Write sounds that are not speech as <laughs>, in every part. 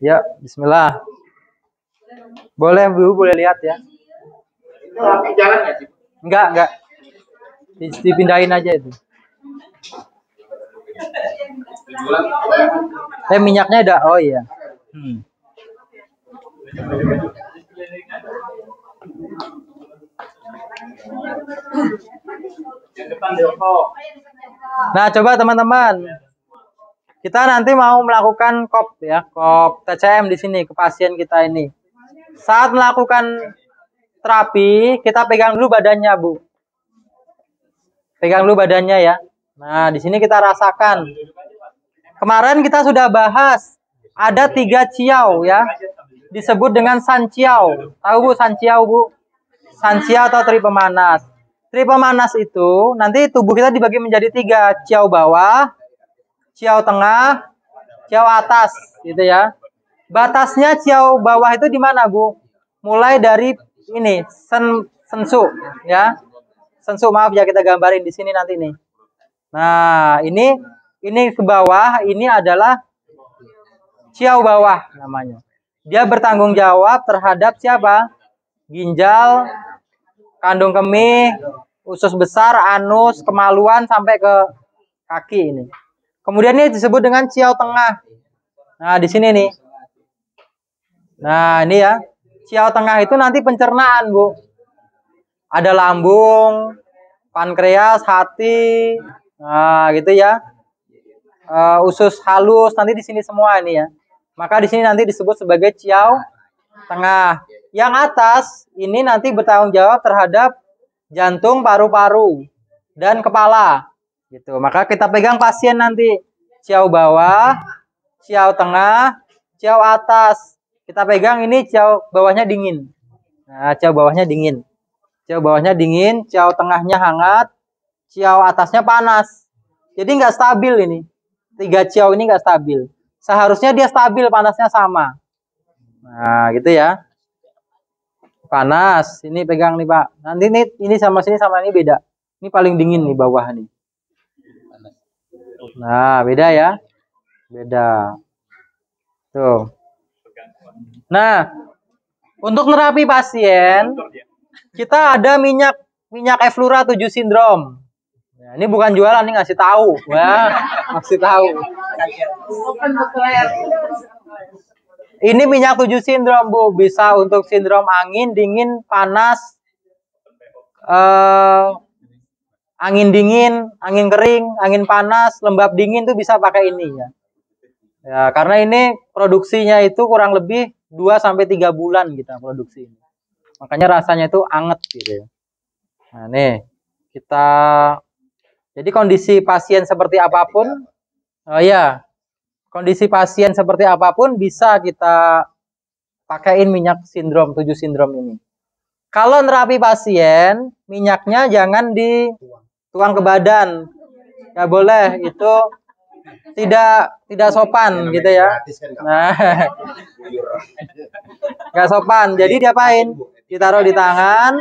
Ya, bismillah. Boleh Bu, boleh lihat ya. Itu jalan? Enggak, enggak. Di- Dipindahin aja itu. Eh minyaknya ada. Oh iya. Hmm. Nah, coba teman-teman. Kita nanti mau melakukan kop ya, kop TCM di sini ke pasien kita ini. Saat melakukan terapi, kita pegang dulu badannya, Bu. Pegang dulu badannya ya. Nah, di sini kita rasakan. Kemarin kita sudah bahas ada tiga ciau ya, disebut dengan san ciau. Tahu Bu san ciau, Bu? San ciau atau tri pemanas. Tri pemanas itu nanti tubuh kita dibagi menjadi tiga, ciau bawah, ciau tengah, ciau atas, gitu ya. Batasnya ciau bawah itu di mana, Bu? Mulai dari ini, sen sensu, ya. Sensu, maaf ya kita gambarin di sini nanti nih. Nah, ini ini ke bawah, ini adalah ciau bawah namanya. Dia bertanggung jawab terhadap siapa? Ginjal, kandung kemih, usus besar, anus, kemaluan sampai ke kaki ini. Kemudian ini disebut dengan ciau tengah. Nah, di sini nih. Nah, ini ya. Ciau tengah itu nanti pencernaan, Bu. Ada lambung, pankreas, hati. Nah, gitu ya. Eh, usus halus nanti di sini semua ini ya. Maka di sini nanti disebut sebagai ciau tengah. Yang atas ini nanti bertanggung jawab terhadap jantung, paru-paru, dan kepala. Gitu. Maka kita pegang pasien nanti ciau bawah, ciau tengah, ciau atas. Kita pegang ini ciau bawahnya dingin. Nah, ciau bawahnya dingin. Ciau bawahnya dingin, ciau tengahnya hangat, ciau atasnya panas. Jadi nggak stabil ini. Tiga ciau ini nggak stabil. Seharusnya dia stabil, panasnya sama. Nah, gitu ya panas. Ini pegang nih Pak. Nanti nih ini sama sini sama ini beda. Ini paling dingin nih bawah nih. Nah beda ya. Beda. Tuh. Nah untuk nerapi pasien kita ada minyak minyak Eflura 7 sindrom. Nah, ini bukan jualan nih ngasih tahu. Wah, ngasih tahu. Ini minyak tujuh sindrom, Bu. Bisa untuk sindrom angin, dingin, panas, eh, angin dingin, angin kering, angin panas, lembab dingin tuh bisa pakai ini ya. Ya, karena ini produksinya itu kurang lebih 2 sampai 3 bulan kita produksi ini. Makanya rasanya itu anget gitu ya. Nah, nih kita jadi kondisi pasien seperti apa pun oh ya, kondisi pasien seperti apa pun bisa kita pakaiin minyak sindrom 7 sindrom ini. Kalau nerapi pasien, minyaknya jangan dituang ke badan. Ya boleh, itu tidak tidak sopan gitu ya. Nah, nggak sopan. Jadi diapain? Ditaruh di tangan,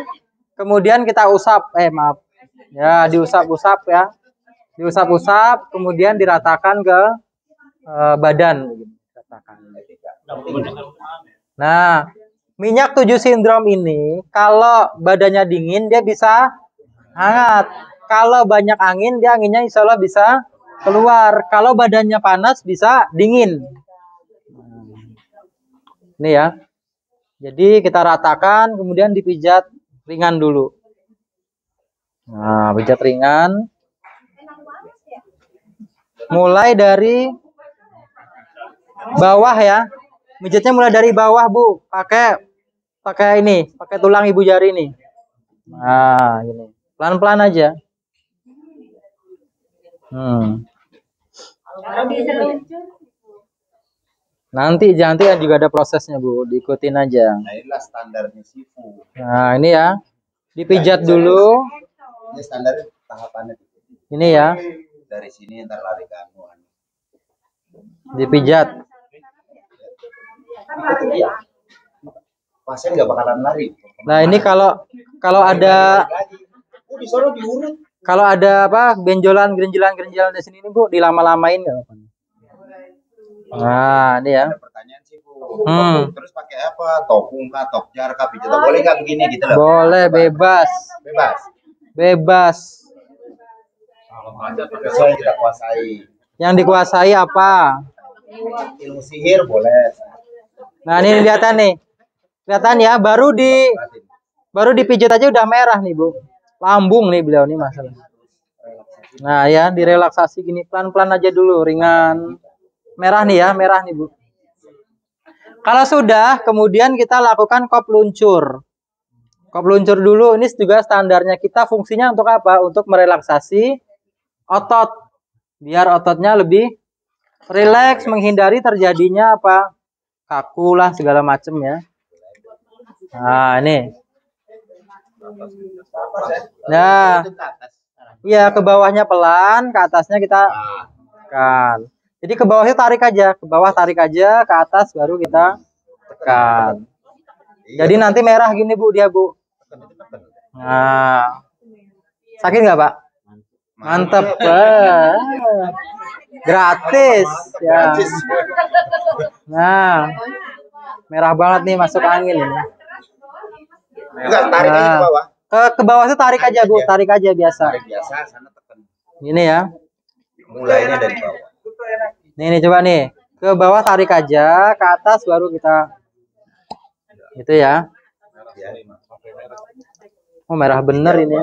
kemudian kita usap. Eh maaf, ya diusap-usap ya, diusap-usap, kemudian diratakan ke eh, badan. Nah, minyak tujuh sindrom ini kalau badannya dingin dia bisa hangat. Kalau banyak angin dia anginnya insya Allah bisa keluar. Kalau badannya panas bisa dingin. Ini ya. Jadi kita ratakan kemudian dipijat ringan dulu. Nah, pijat ringan. Mulai dari bawah ya. Mijatnya mulai dari bawah, Bu. Pakai pakai ini, pakai tulang ibu jari nih. Nah, gini. Pelan-pelan aja. Hmm. Nanti nanti kan juga ada prosesnya, Bu. Diikutin aja. Nah inilah standarnya sifu. Nah, ini ya. Dipijat dulu. Ini standar tahapannya. Ini ya. Dari sini ntar lari ke anuan. Dipijat. Iya. Pasien nggak bakalan lari. Nah, ini kalau kalau ada. Oh di sana diurut. Kalau ada apa benjolan gerinjalan gerinjalan di sini nih Bu, dilama-lamain nggak apa Nah, ini ya. Ada pertanyaan sifu. Hmm. Terus pakai apa? Topung kah, top jar kah, pijat boleh nggak begini gitu loh? Boleh bebas. Bebas. Bebas. Sesuai yang kita kuasai. Yang dikuasai apa? Ilmu sihir boleh. Nah, ini kelihatan nih. Kelihatan ya, baru di baru dipijit aja udah merah nih, Bu. Lambung nih beliau nih masalah. Nah, ya, direlaksasi gini pelan-pelan aja dulu, ringan. Merah nih ya, merah nih, Bu. Kalau sudah, kemudian kita lakukan kop luncur. Kop luncur dulu, ini juga standarnya kita fungsinya untuk apa? Untuk merelaksasi otot. Biar ototnya lebih rileks, menghindari terjadinya apa? Kaku lah, segala macem ya. Nah, ini. Nah, iya ke bawahnya pelan, ke atasnya kita tekan. Jadi ke bawahnya tarik aja, ke bawah tarik aja, ke atas baru kita tekan. Jadi nanti merah gini Bu dia Bu. Nah. Sakit nggak Pak? Mantep. Eh. Gratis. Ya. Nah. Merah banget nih masuk angin ini. Enggak, tarik aja ke Nah. bawah. Ke ke bawah itu tarik aja Bu, tarik aja biasa. Tarik biasa, sana tekan. Gini ya. Mulainya dari bawah. Nih nih coba nih. Ke bawah tarik aja, ke atas baru kita Gitu ya. Oh, merah bener ini.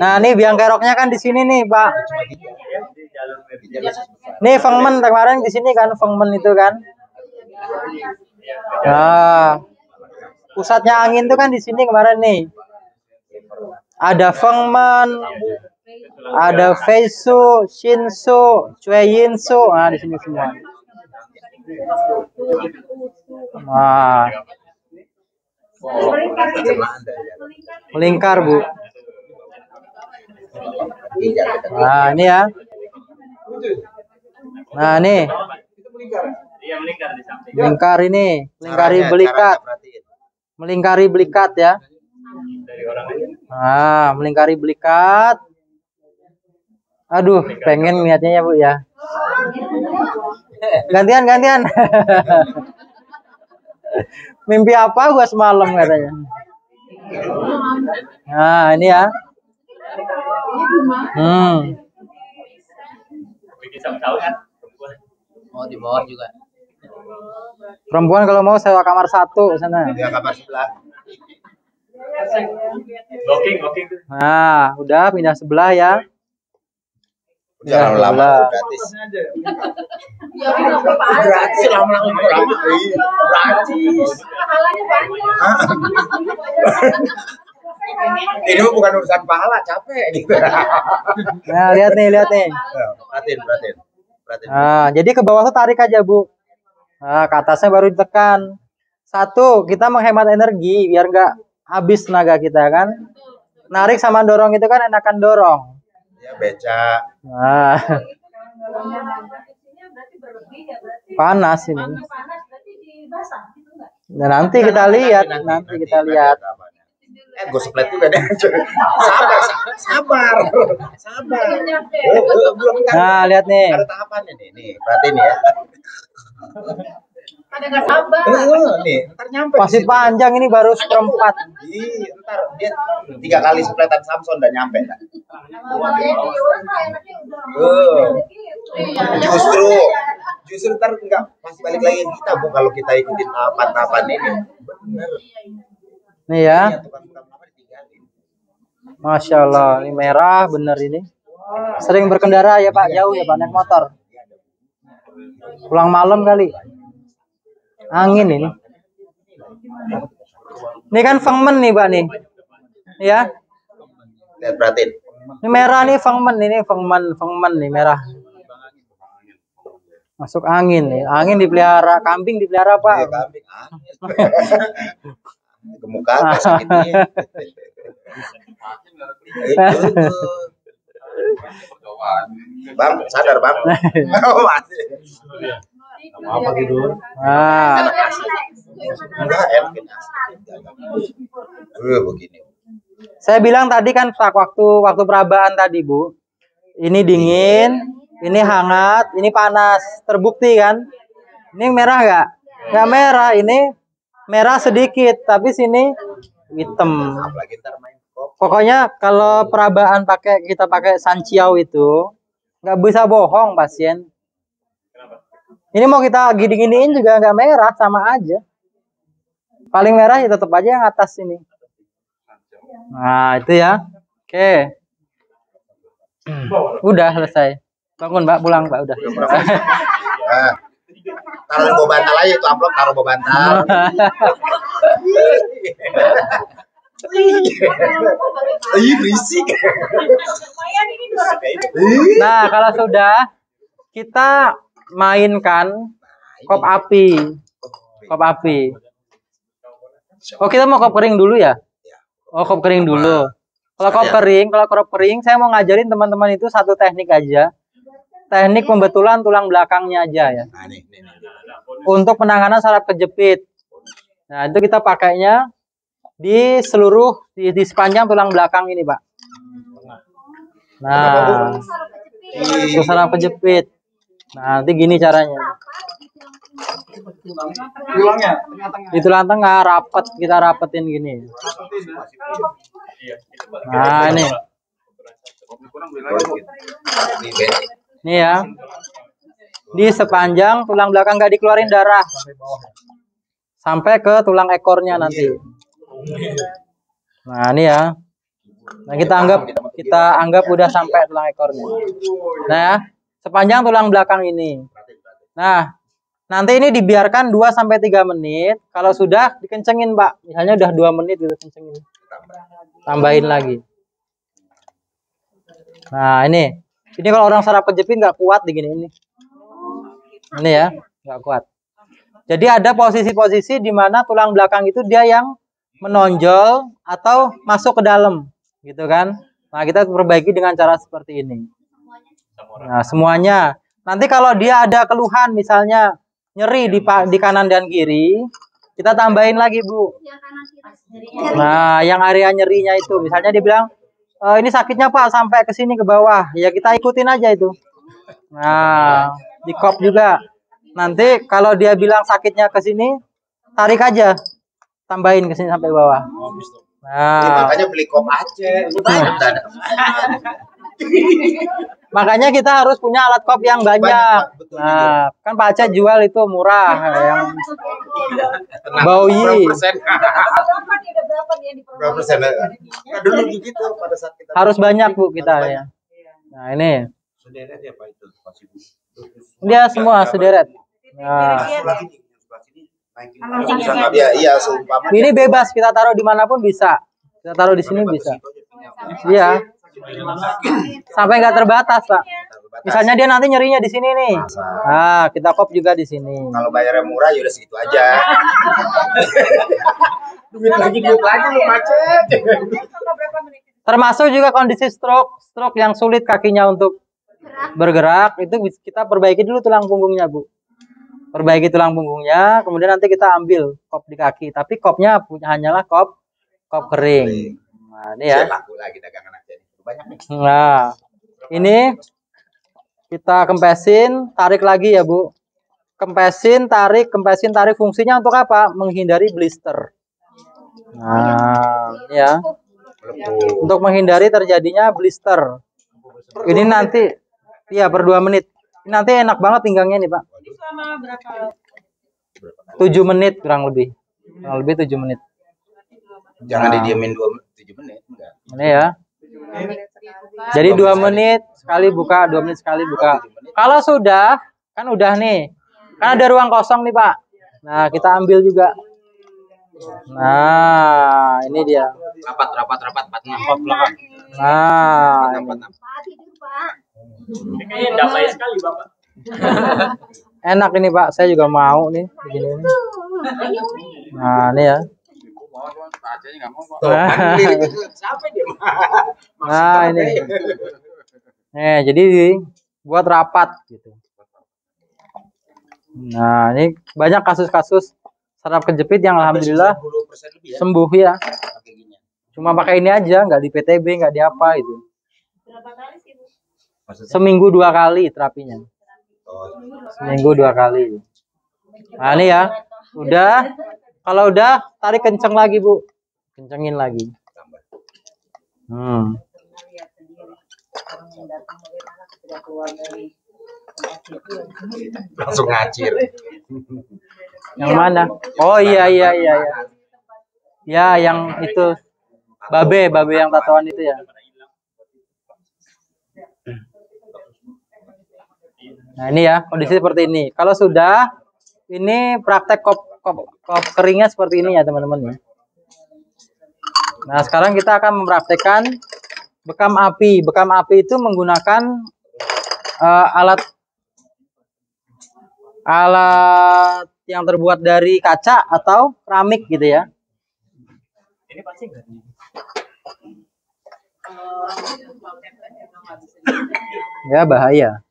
Nah, nih biang keroknya kan di sini nih, Pak. Nih Fengmen kemarin di sini kan Fengmen itu kan. Nah, pusatnya angin itu kan di sini kemarin nih. Ada Fengmen, ada Feisu, Shinsu, Cueyinsu. Nah, di sini semua. Nah, melingkar, Bu. Nah, ini ya. Nah, nih. Melingkar ini, melingkari Caranya, belikat. caranya perhatiin. Melingkari belikat ya. Nah, melingkari belikat. Aduh, pengen niatnya ya Bu ya. <laughs> Gantian, gantian. <laughs> Mimpi apa gua semalam katanya. Nah, ini ya. Hmm. Oh di bawah juga. Perempuan kalau mau sewa kamar satu sana. Dia kamar sebelah. Nah, udah pindah sebelah ya. Jangan Ya, lama, gratis. Gratis lama-lama lama. Iya, Gratis. Ini bukan urusan pahala, capek gitu. Nah, lihat nih, lihat nih. Perhatiin, perhatiin. Perhatiin. Nah, jadi ke bawah tuh tarik aja, Bu. Nah, ke atasnya baru ditekan. Satu, kita menghemat energi biar nggak habis tenaga kita kan. Narik sama dorong itu kan enakan dorong. Ya beca. Nah, panas ini. Nah, nanti kita lihat, nanti kita lihat. Eh, gue split juga deh. <laughs> Sabar, sabar, sabar. Eh, Belum kan. Nah, lihat nih. Ada tahapannya nih, nih. Perhatiin ya. Pada nggak sabar. Eh, nih, ntar nyampe. Masih panjang ini baru seperempat. Ih, ntar dia tiga kali splitan Samson udah nyampe. dah. Justru, justru ntar enggak pas balik lagi kita bu kalau kita ikutin tahapan-tahapan ini. Bener. Nih ya. Iya. Masya Allah, ini merah bener ini. Sering berkendara ya Pak, jauh ya Pak, naik motor. Pulang malam kali. Angin ini. Ini kan Fengmen nih Pak nih. Ya, Lihat perhatiin. ini merah nih Fengmen ini Fengmen, Fengmen nih merah. Masuk angin nih. Angin dipelihara, kambing dipelihara Pak. kambing. Ah. <laughs> Gemuk kagak <laughs> sakitnya. Bang, sadar bang. <laughs> Oh, masih. Apa gitu? Nah, enak ini asli. Uh, begini. saya bilang tadi kan waktu waktu perabaan tadi Bu. Ini dingin, ini hangat, ini panas. Terbukti kan? Ini merah nggak? Nggak merah. Ini merah sedikit, tapi sini hitam. Apalagi ntar main kop. Pokoknya kalau perabaan pakai kita pakai sanciau itu nggak bisa bohong pasien. Ini mau kita gini-giniin juga nggak merah sama aja. Paling merah ya tetap aja yang atas ini. Nah itu ya. Oke. Udah selesai. Bangun mbak pulang mbak udah. Nah, taruh di bantal aja itu amplop taruh bantal. <laughs> Ih berisik. Ih. Nah kalau sudah kita mainkan kop api. Kop api. Oh kita mau kop kering dulu ya? Oh kop kering dulu. Kalau kop kering, kalau kop kering, saya mau ngajarin teman-teman itu satu teknik aja. Teknik pembetulan tulang belakangnya aja ya. Nah. Untuk penanganan saraf kejepit. Nah itu kita pakainya di seluruh di, di sepanjang tulang belakang ini pak. Nah, itu saraf kejepit. Nah, nanti gini caranya. Di tulang tengah rapet kita rapetin gini. Nah ini, ini ya. Di sepanjang tulang belakang nggak dikeluarin darah sampai ke tulang ekornya nanti. Nah ini ya. Nah kita anggap kita anggap udah sampai tulang ekornya. Nah ya, sepanjang tulang belakang ini. Nah nanti ini dibiarkan 2 sampai 3 menit. Kalau sudah dikencengin pak, misalnya udah 2 menit gitu kencengin. Tambahin lagi. Nah ini, ini kalau orang saraf kejepit nggak kuat di gini ini. Ini ya, nggak kuat. Jadi ada posisi-posisi di mana tulang belakang itu dia yang menonjol atau masuk ke dalam, gitu kan? Nah kita perbaiki dengan cara seperti ini. Nah semuanya. Nanti kalau dia ada keluhan, misalnya nyeri di di kanan dan kiri, kita tambahin lagi bu. Nah yang area nyerinya itu, misalnya dia bilang "Eh, ini sakitnya pak sampai ke sini ke bawah, ya kita ikutin aja itu. Nah di kop juga. Nanti kalau dia bilang sakitnya ke sini, tarik aja, tambahin ke sini sampai bawah. Ini Nah, makanya beli kop aja. Banyak <laughs> makanya kita harus punya alat kop yang banyak. Banyak, Pak. Betul, Nah, kan Pak Aceh jual itu murah, yang Baui. Berapa persen? Berapa? Nah, dulu gitu pada saat kita harus banyak bu kita ya. Nah ini Sederet ya Pak itu dia semua sederet. Nah, Iya, iya, seumpama ini bebas kita taruh di mana pun bisa. Kita taruh di sini bisa. Iya. Sampai nggak terbatas pak. Misalnya dia nanti nyerinya di sini nih. Nah, kita kop juga di sini. kalau bayarnya murah ya udah segitu aja. <laughs> duit lagi duit lagi lu macet. <laughs> Termasuk juga kondisi stroke, stroke yang sulit kakinya untuk bergerak itu kita perbaiki dulu tulang punggungnya bu. Perbaiki tulang punggungnya, kemudian nanti kita ambil kop di kaki. Tapi kopnya punya hanyalah kop kop kering. Nah ini ya. Nah ini kita kempesin, tarik lagi ya bu. Kempesin, tarik, kempesin, tarik. Fungsinya untuk apa? Menghindari blister. Nah, ya. Untuk menghindari terjadinya blister. Ini nanti, iya per dua menit. Ini nanti enak banget pinggangnya nih pak. Selama berapa 7 menit kurang lebih. Kurang lebih 7 menit. Jangan Nah. didiemin dua tujuh menit enggak. Ini ya. Jadi dua menit sekali buka, dua menit sekali buka. Kalau sudah, kan udah nih. Kan ada ruang kosong nih pak. Nah kita ambil juga. Nah ini dia. Rapat, rapat, rapat, enam, empat belakang. Nah enam. kayaknya enggak baik sekali bapak <laughs> enak ini pak. Saya juga mau nih begini. Nah ini ya. Kan? Nah ini. Nih jadi buat rapat gitu. Nah ini banyak kasus-kasus saraf kejepit yang alhamdulillah 10% lebih ya. sembuh ya. Cuma pakai ini aja, nggak di PTB, nggak di apa itu. berapa kali sih bu Maksudnya Seminggu dua kali terapinya. Seminggu dua kali. Nah, ini ya. Udah. Kalau udah, tarik kenceng lagi, Bu. Kencengin lagi. Hmm. Langsung ngacir. Yang mana? Oh iya iya iya iya. Ya, yang itu babe, babe yang tatoan itu ya. Nah, ini ya, kondisi seperti ini. Kalau sudah ini praktek kop, kop, kop keringnya seperti ini ya, teman-teman ya. Nah, sekarang kita akan mempraktekkan bekam api. Bekam api itu menggunakan eh, alat alat yang terbuat dari kaca atau keramik gitu ya. Ya bahaya.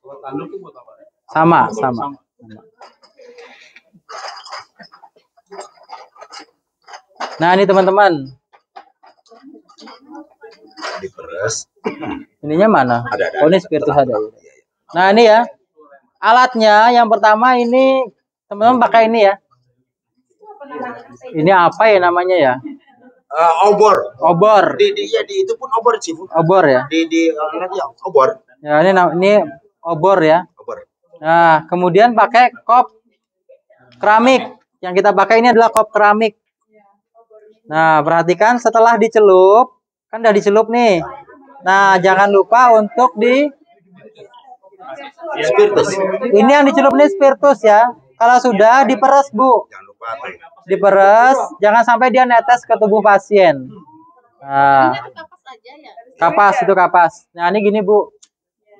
Sama, sama. Nah ini teman-teman, Diperes. ininya mana? Ada, ada. Oh ini spiritus ada. ya. Nah ini ya, alatnya yang pertama ini teman-teman pakai ini ya. Ini apa ya namanya ya? Eh, obor. Obor, Di, di, ya, di itu pun obor sih, obor ya. Di, di, nanti ya, obor. Ya ini ini obor ya. Nah, kemudian pakai kop keramik. Yang kita pakai ini adalah kop keramik. Nah, perhatikan setelah dicelup, kan udah dicelup nih. Nah, jangan lupa untuk di Spiritus. ini yang dicelup nih spiritus ya. Kalau sudah diperes, Bu. Jangan lupa tuh. Diperes, jangan sampai dia netes ke tubuh pasien. Nah, kapas aja ya. kapas itu kapas. Nah, ini gini, Bu.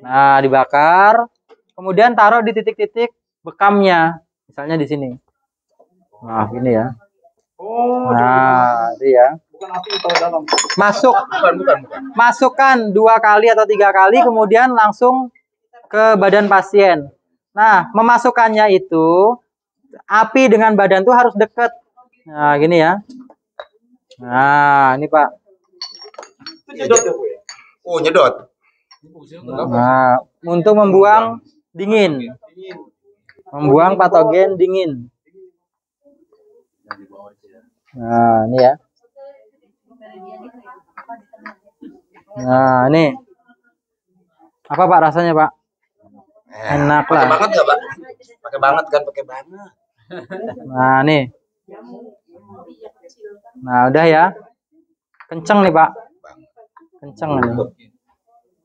Nah, dibakar. Kemudian taruh di titik-titik bekamnya. Misalnya di sini. Nah, gini ya. Nah, itu ya. Masuk, Bukan, bukan, bukan. masukkan dua kali atau tiga kali, kemudian langsung ke badan pasien. Nah, memasukkannya itu api dengan badan tuh harus deket. Nah, gini ya. Nah, ini Pak. Oh, nyedot. Nah, untuk membuang dingin. Membuang patogen dingin. Nah, ini ya. Nah, ini. Apa Pak rasanya, Pak? Eh, Enak Pakai lah. banget nggak, Pak? Pakai banget kan, pakai banget. Nah, nih. Nah, udah ya. Kenceng nih, Pak. Kenceng nih.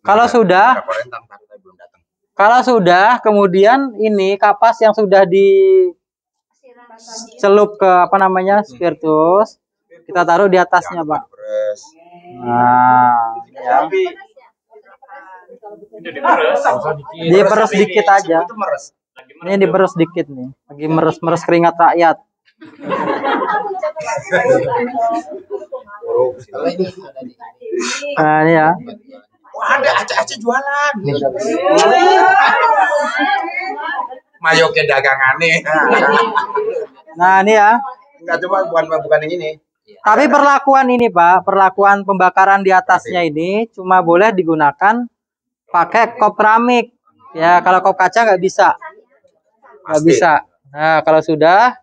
Kalau sudah, Berapa rentang tapi tadi belum datang. Kalau sudah, kemudian ini kapas yang sudah dicelup ke apa namanya spiritus, kita taruh di atasnya, Pak. Nah, ya. Diperes dikit aja. Ini diperes dikit nih. Lagi meres-meres keringat rakyat. Nah, ini ya. Wah, ada aca-aca jualan. Mayoke dagangannya. Nah, ini ya. Enggak coba bukan bukan yang ini. Tapi perlakuan ini, Pak, perlakuan pembakaran di atasnya ini cuma boleh digunakan pakai kop keramik. Ya, kalau kop kaca nggak bisa. Nggak bisa. Nah, kalau sudah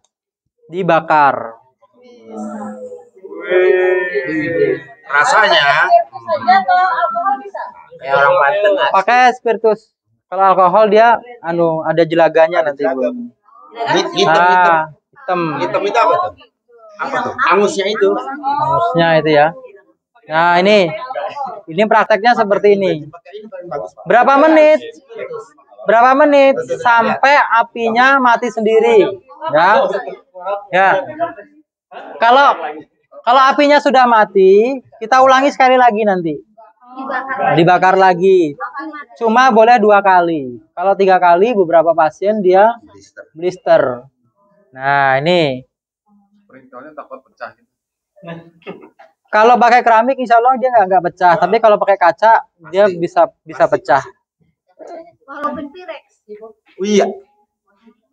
dibakar. Rasanya kayak orang Banten lah. Pakai spiritus. Kalau alkohol dia anu ada jelaganya nanti, Bu. Hit- Hitam hitam. Ah, hitam. Hitam itu apa tuh? Apa tuh? Angusnya itu. Harusnya itu ya. Nah, ini. Ini prakteknya seperti ini. Berapa menit? Berapa menit sampai apinya mati sendiri? Ya. Ya. Kalau kalau apinya sudah mati, kita ulangi sekali lagi nanti. Dibakar lagi. Cuma boleh dua kali. Kalau tiga kali, beberapa pasien dia Blister. Nah, ini. Kalau pakai keramik, insya Allah dia nggak nggak pecah. Tapi kalau pakai kaca, dia bisa bisa pecah. Walaupun Pirex. Oh, iya.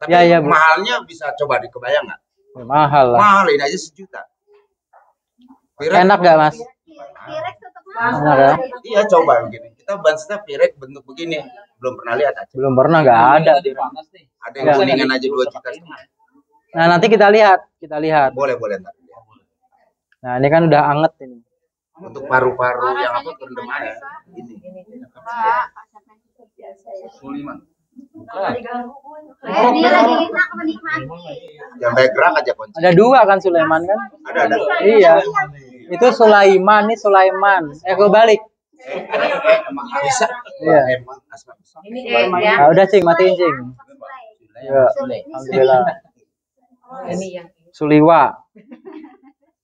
Tapi Ya, ya, Bu. mahalnya bisa coba dikebayang nggak? Mahal lah. Mahal ini aja sejuta. Pirek, Enak nggak mas? Enak ya? Iya coba begini. Kita bansnya pirek bentuk begini. Belum pernah lihat aja. Belum pernah nggak ada. Ada yang kuningan aja dua juta setengah. Nah, nanti kita lihat, kita lihat. Boleh, boleh ntar. Nah, ini kan udah anget ini. Untuk paru-paru yang apa terendam air. Ini. Suliman. Eh, dia lagi enak menikmati. Yang baik gerak aja kunci. Ada dua kan Sulaiman kan? Ada, ada. Iya. Itu Sulaiman, ini Sulaiman. Eh, eh, emang bisa. Iya. Emang asma bisa. Nah, udah cing, matiin cing. Ya, alhamdulillah. Ini yang Suliwa. <laughs>